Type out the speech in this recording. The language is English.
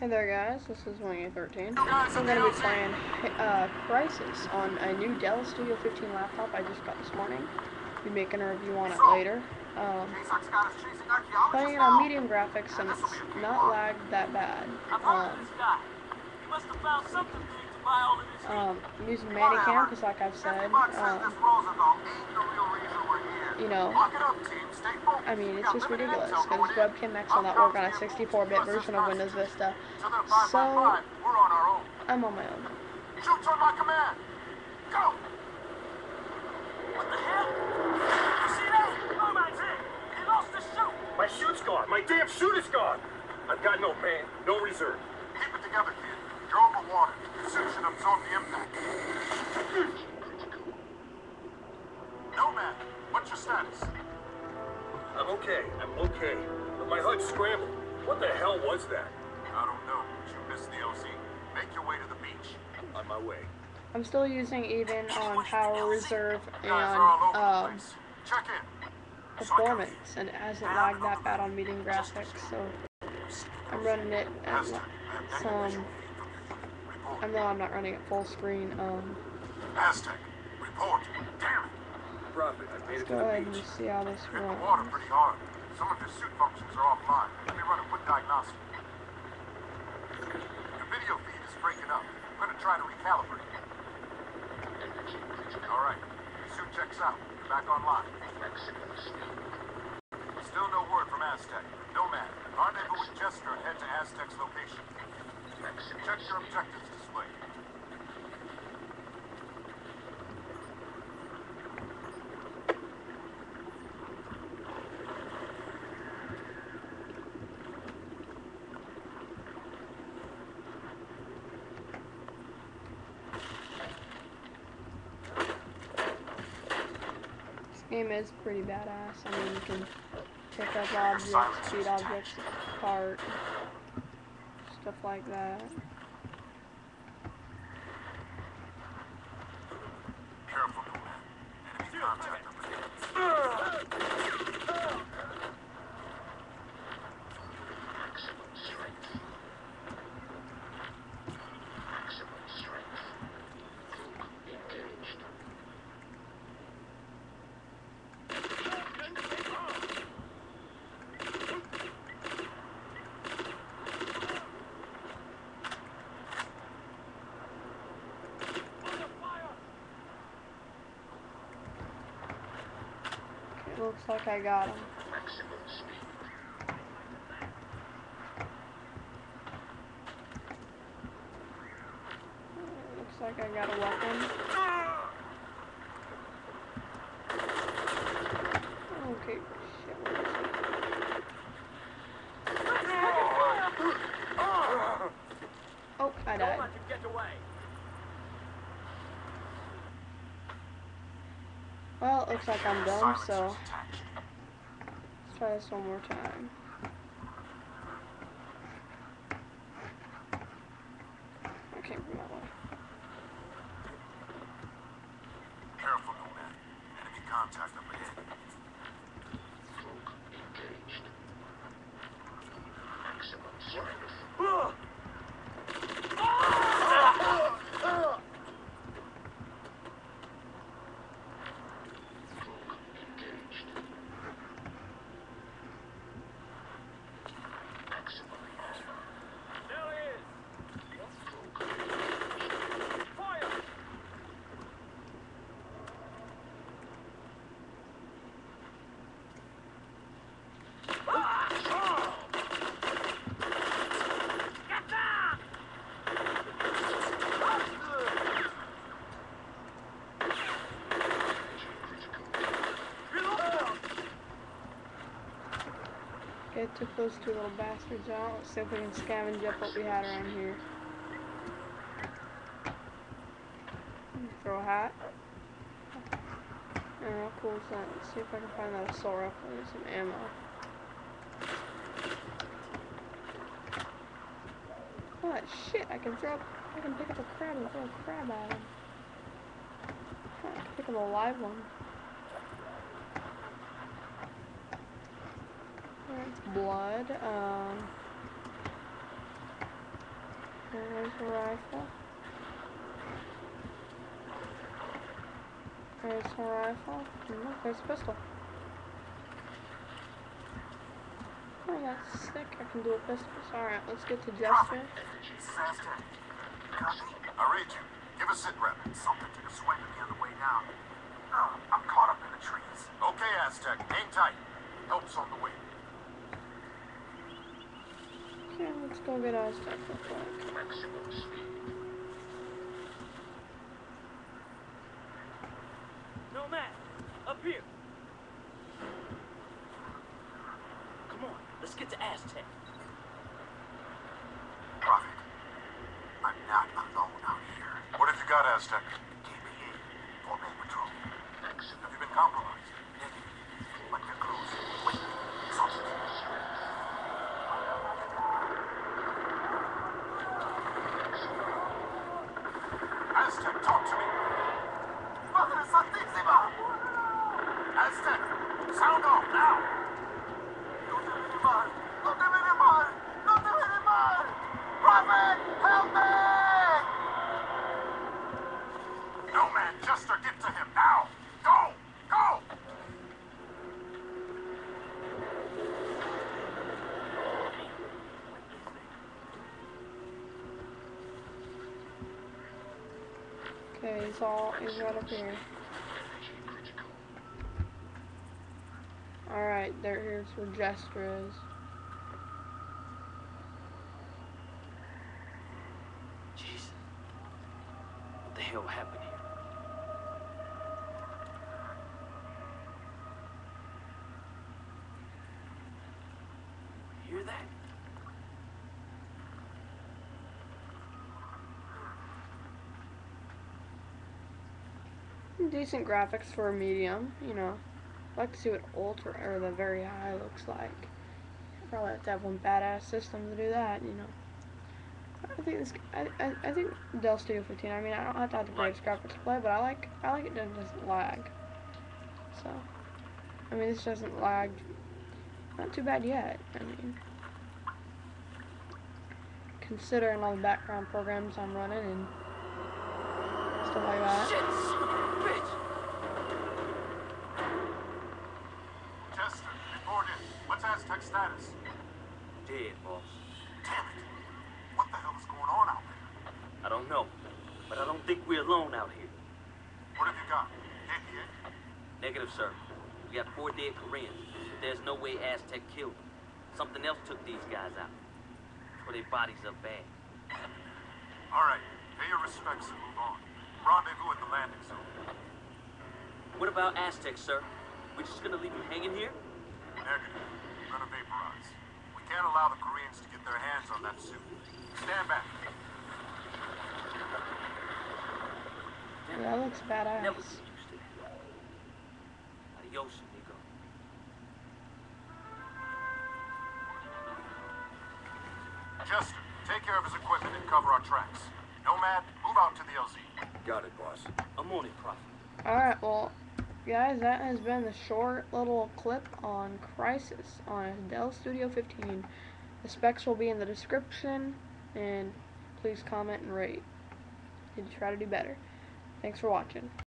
Hey there guys, this is Wing 13 I'm going to be playing uh, Crysis on a new Dell Studio 15 laptop I just got this morning. Be making a review on it later. Um, playing it on medium graphics and it's not lagged that bad. Um, um, I'm using ManyCam because like I've said, um, you know, I mean, it's just ridiculous because Webcam X will not work on a 64-bit version of Windows Vista. So, I'm on my own. Shoot on my command. Go. What the hell? You see that? Oh my thing. He lost the shoot. My chute's gone. My damn chute is gone. I've got no man, no reserve. Keep it together, kid. You're over water. Your suit should absorb the impact. Nomad, what's your status? I'm okay. I'm okay. But my HUD scrambled. What the hell was that? I don't know, but you missed the LZ. Make your way to the beach. On my way. I'm still using even on Power Reserve You guys are all and over um, place. Check in. performance, and it hasn't lagged that bad on medium graphics, so I'm running it at Aztec, li- I have some, visual feed from your report. I know I'm not running it full screen, um, Aztec, report. Damn it. Prophet, I made it go to the ahead and beach. just see how this Hit the water pretty hard. Some of your suit functions are offline. Let me run a quick diagnostic. Your video feed is breaking up. I'm gonna try to recalibrate. All right. Suit checks out. You're back online. Still no word from Aztec. Nomad, rendezvous with Jester and head to Aztec's location. This game is pretty badass. I mean, you can pick up objects, shoot objects apart, stuff like that. Careful, Nomad. Enemy contact up ahead. It looks like I got him. Looks like I got a weapon. Okay, shit. where is it? Oh, I died. Well, it looks like I'm done, so let's try this one more time. I came from that way. Careful, Nomad. Enemy contact up ahead. Okay, took those two little bastards out. Let's see if we can scavenge up what we had around here. Throw a hat. And how cool is that? Let's see if I can find that assault rifle and some ammo. Oh, what shit? I can throw. I can pick up a crab and throw a crab at him. I can pick up a live one. That's blood. Um, There's a rifle. There's a rifle. Look, there's a pistol. Oh, that's sick. I can do a pistol. Alright, let's get to Jester. I read you. Give a sit rep. Something took a swing at the way down. Oh, I'm caught up in the trees. Okay, Aztec. Hang tight. Help's on the way. Okay, let's go get Aztec real quick. Maximum speed. Nomad, up here. Come on, let's get to Aztec. Prophet, I'm not alone out here. What have you got, Aztec? KPA, four-man patrol. Have you been compromised? Negative. But you're close. Wait, something. Aztec, talk to me. Padre Santissima! Aztec, sound off now! No te viene mal! No te viene mal! No te viene mal! Prophet, help me! No man, Jester, get to him now! Go! Go! Okay, he's all he's right up here. Alright, there here's where Jester is. Jesus. What the hell happened here? Hear that? Decent graphics for a medium, you know. I'd like to see what ultra or the very high looks like. Probably have to have one badass system to do that, you know. I think this, I, I, I think Dell Studio 15. I mean, I don't have to have the greatest graphics to play, but I like, I like it that it doesn't lag. So, I mean, this doesn't lag. Not too bad yet. I mean, considering all the background programs I'm running and stuff like that. Shit, son of a bitch! Jester, report in. What's Aztec status? Dead, boss. Damn it! What the hell is going on out there? I don't know, but I don't think we're alone out here. What have you got? Hit yet? Negative, sir. We got four dead Koreans. but There's no way Aztec killed them. Something else took these guys out. Or their bodies are bad. All right, pay your respects and move on. Rendezvous at the landing zone. What about Aztec, sir? We're just gonna leave them hanging here? Negative. I'm gonna vaporize. We can't allow the Koreans to get their hands on that suit. Stand back. Damn, that looks badass. Never get used to that. Adios, amigo. Jester, take care of his equipment and cover our tracks. Nomad, move out to the LZ. Got it, boss. I'm on it, Prophet. Alright, well, guys, that has been the short little clip on Crysis on Dell Studio 15. The specs will be in the description, and please comment and rate. And try to do better. Thanks for watching.